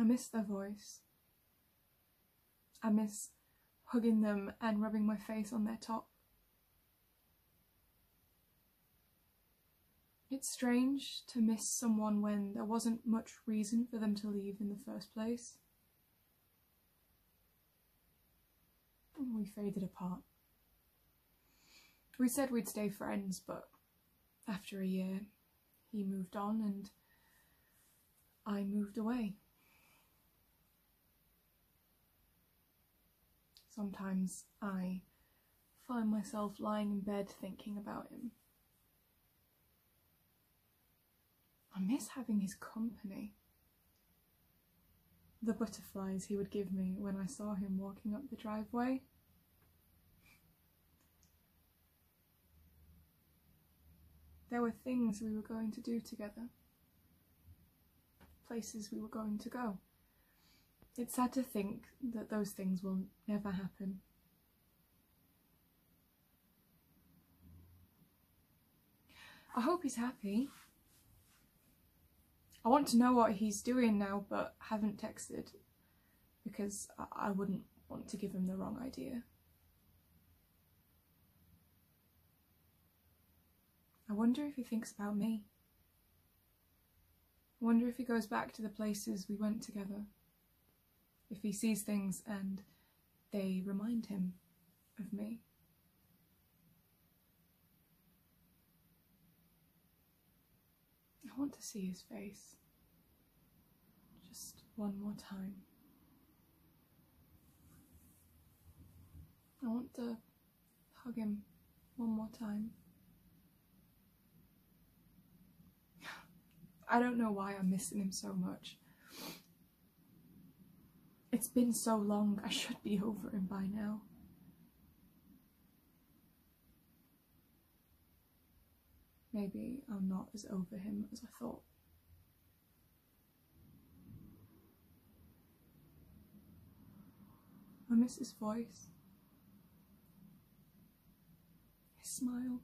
I miss their voice. I miss hugging them and rubbing my face on their top. It's strange to miss someone when there wasn't much reason for them to leave in the first place. We faded apart. We said we'd stay friends, but after a year, he moved on and I moved away. Sometimes I find myself lying in bed thinking about him. I miss having his company. The butterflies he would give me when I saw him walking up the driveway. There were things we were going to do together, places we were going to go. It's sad to think that those things will never happen. I hope he's happy. I want to know what he's doing now, but haven't texted because I wouldn't want to give him the wrong idea. I wonder if he thinks about me. I wonder if he goes back to the places we went together. If he sees things and they remind him of me. I want to see his face. Just one more time. I want to hug him one more time. I don't know why I'm missing him so much. It's been so long, I should be over him by now. Maybe I'm not as over him as I thought. I miss his voice, his smile.